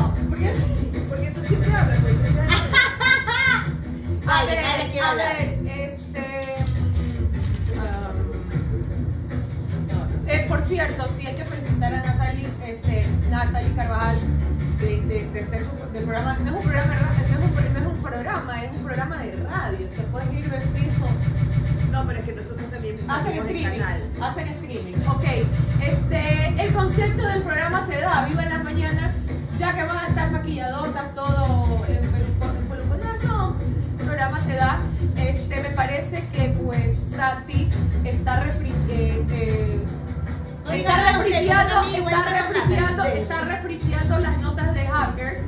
No, porque, porque tú siempre hablas. A ver, a hablar. ver, este. um, eh, por cierto, sí hay que felicitar a Natalie, este, Natalie Carvajal de, de, de ser su- del programa. No es un programa, no es un, no es un programa, es un programa de radio. Se puede ir vestido. No, pero es que nosotros también Hacen streaming. canal. Hacen streaming. Ok. Este, el concepto del programa se da, viva en las mañanas, programa se da. Este, me parece que pues Santi está refri eh, eh, está igual está gente. está refriteando las notas de hackers.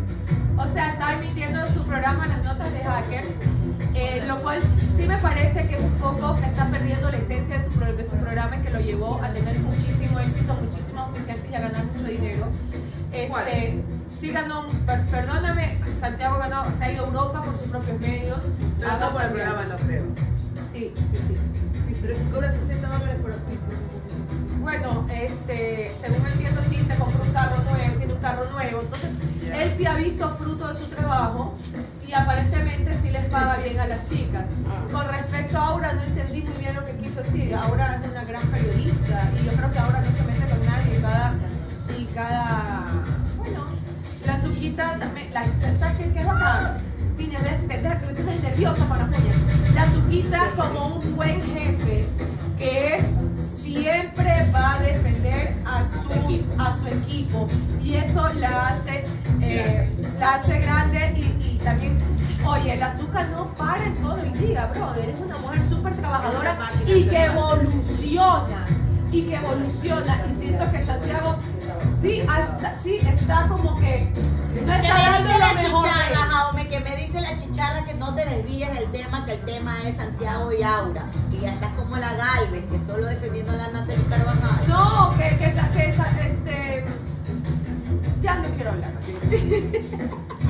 O sea, está emitiendo en su programa las notas de hackers. eh, lo cual sí me parece que es un poco que está perdiendo la esencia de tu, pro- de tu programa que lo llevó a tener muchísimo éxito, muchísimos auspiciantes y a ganar mucho dinero. Este, sí ganó, per- perdóname, Santiago ganó, se ha ido a Europa por sus propios medios. Pero ha no por el programa, no creo. Sí, sí, sí. sí, Pero si cobra 60 dólares por auspicio. Bueno, este, según entiendo, sí, se compró un carro nuevo, tiene un carro nuevo. Entonces, Ya. él sí ha visto fruto de su trabajo y aparentemente sí les paga bien a las chicas. Ah. Con respecto a Aura, no entendí muy bien lo que quiso decir. Aura es una gran periodista y yo creo la Suquita también. La, ¿Sabes qué, qué bacán? Tienes, deja que tienes nerviosa para uñas. La Suquita, como un buen jefe, que es siempre va a defender a su, a su equipo y eso la hace eh, la hace grande y, y también oye el azúcar no para en todo el día brother es una mujer súper trabajadora Es y que evoluciona y que evoluciona y siento que Santiago sí hasta sí está como que no Que está me dando dice la mejor chicharra, Jaume, que me dice la chicharra que no te desvíes del tema, que el tema es Santiago y Aura. Y ya estás como la Galvez, que solo defendiendo a la Natalie Carvajal. no que que, que esa- este ya no quiero hablar